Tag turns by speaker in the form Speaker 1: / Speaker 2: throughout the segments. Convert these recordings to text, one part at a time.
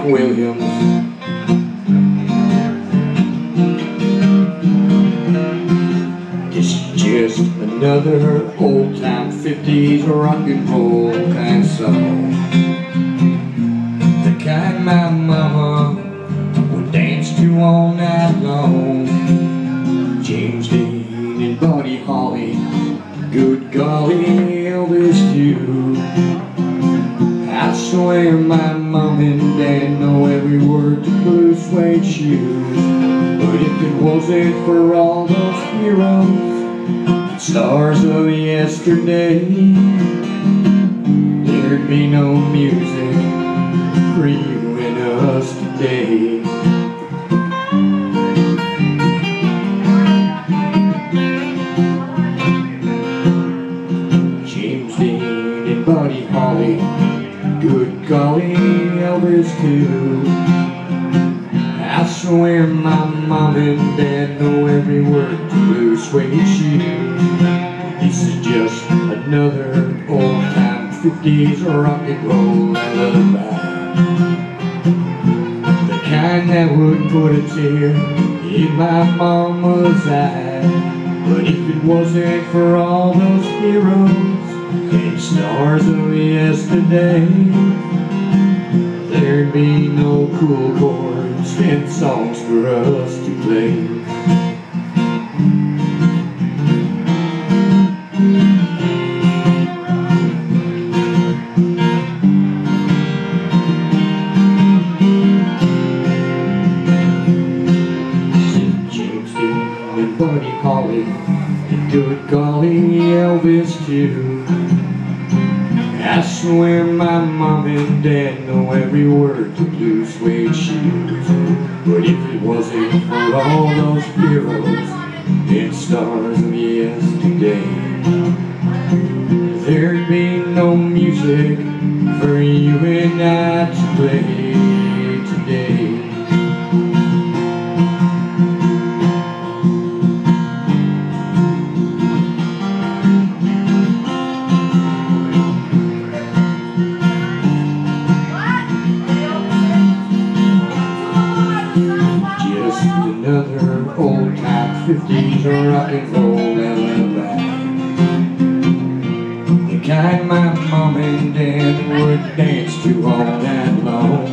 Speaker 1: Hank Williams. Just another old-time 50s rock and roll kind of song. The kind my mama would dance to all night long. James Dean and Buddy Holly, good golly, Elvis too. Swear my mom and dad know every word to Blue Suede Shoes. But if it wasn't for all those heroes, stars of yesterday, there'd be no music for you and us today. James Dean and Buddy Holly, good golly, Elvis too. I swear my mom and dad know every word to Blue Suede Shoes. This is just another old-time 50s rock and roll lullaby. The kind that would put a tear in my mama's eye. But if it wasn't for all those heroes and stars of yesterday, there'd be no cool chords and songs for us to play. Buddy Holly, good golly, Elvis too. I swear my mom and dad know every word to Blue Suede Shoes. But if it wasn't for all those heroes and stars of yesterday, there'd be no music for you and I to play time 50s rock and roll lullaby. The kind my mom and dad would dance to all night long.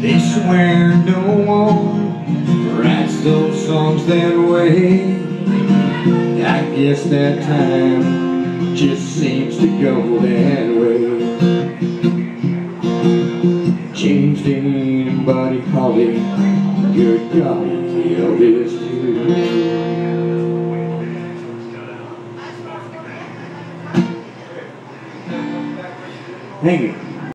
Speaker 1: They swear no one writes those songs that way. I guess that time just seems to go that way. James Dean and Buddy Holly, good golly, Elvis too. Thank you.